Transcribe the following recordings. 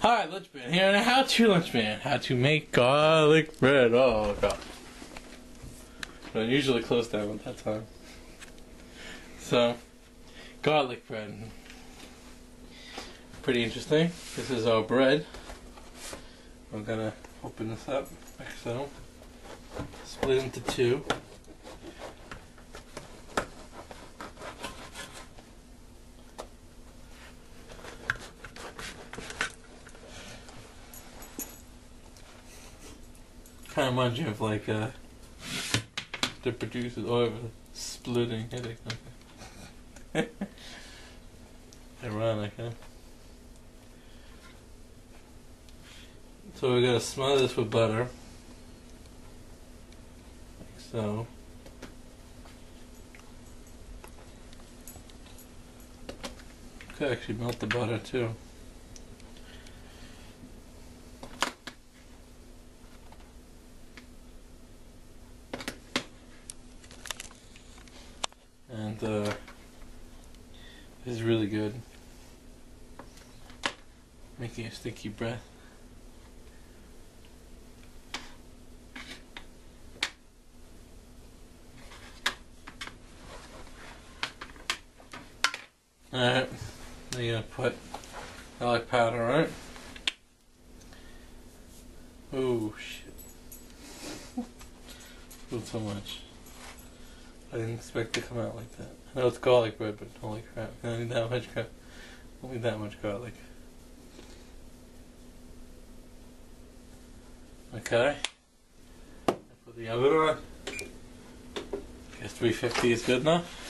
Hi, Lunchman here, and a how-to Lunchman. How to make garlic bread. Oh god. But I usually close down at that time. So, garlic bread. Pretty interesting. This is our bread. I'm gonna open this up like so. Split into two. Kind of reminds you of like uh, the producers or splitting headache. Okay. Ironic, huh? So we're gonna smother this with butter. Like so. Could actually melt the butter too. And uh, this is really good. Making a sticky breath. Alright, now you're gonna put garlic powder it. Oh shit. Not so much. I didn't expect to come out like that. I know it's garlic bread, but holy crap. I don't need that much crap. I don't need that much garlic. Okay. I put the oven on. Guess 350 is good enough.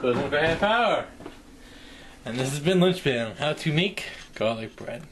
Goes for half hour. And this has been Lunchman, how to make garlic bread.